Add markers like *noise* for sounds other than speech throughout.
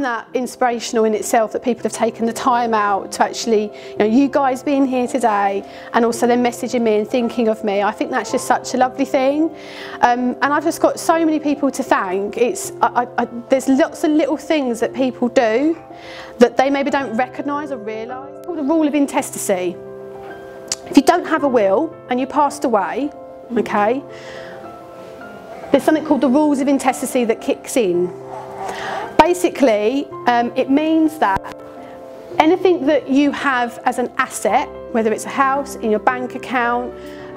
find that inspirational in itself that people have taken the time out to actually, you know, you guys being here today and also then messaging me and thinking of me. I think that's just such a lovely thing. Um, and I've just got so many people to thank. It's, I, I, there's lots of little things that people do that they maybe don't recognise or realise. It's called the rule of intestacy. If you don't have a will and you passed away, okay, there's something called the rules of intestacy that kicks in. Basically, um, it means that anything that you have as an asset, whether it's a house, in your bank account, *laughs*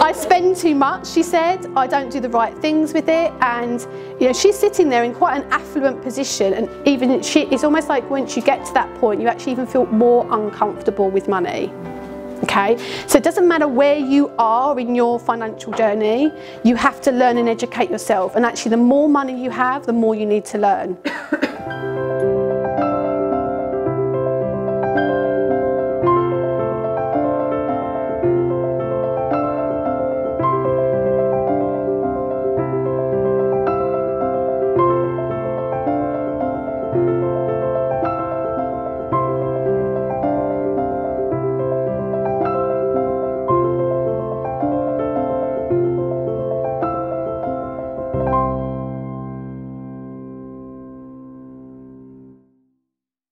I spend too much, she said. I don't do the right things with it. And, you know, she's sitting there in quite an affluent position. And even she, it's almost like once you get to that point, you actually even feel more uncomfortable with money. Okay, so it doesn't matter where you are in your financial journey, you have to learn and educate yourself. And actually, the more money you have, the more you need to learn.